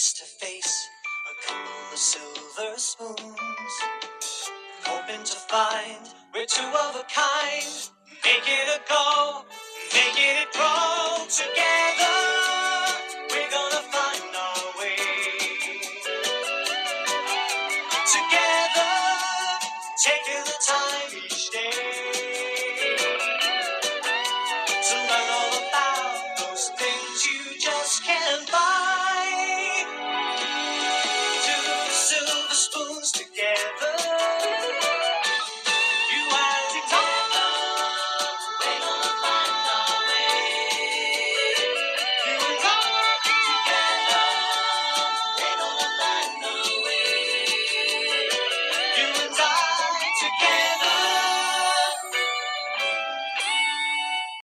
face to face, a couple of silver spoons. Hoping to find we're two of a kind. Make it a go, make it grow together. We're gonna find our way. Together, taking the time each day.